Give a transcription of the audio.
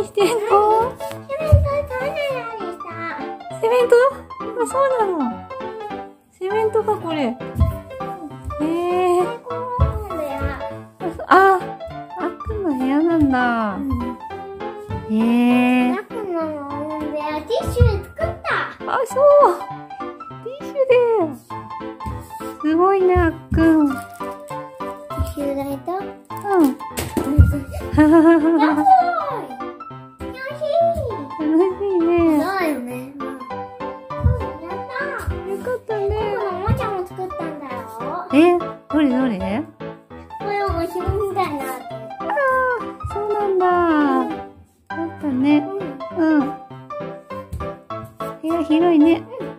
何してんのセメント取れないようにした。セメント？あ、そうなの。セメントか、これ。ええー。あ、あっくんの部屋なんだ。ええー。中のもんでティッシュで作った。あ、そう。ティッシュで。すごいね、あっくん。うん。ティッシュ代と？はははは。よ し楽しいね。そうよね。うん、やったよかったね。このおもちゃも作ったんだよ。え、どれどれこれ面白いみたいな。ああ、そうなんだ。だったね。うん。うん。部屋広いね。うん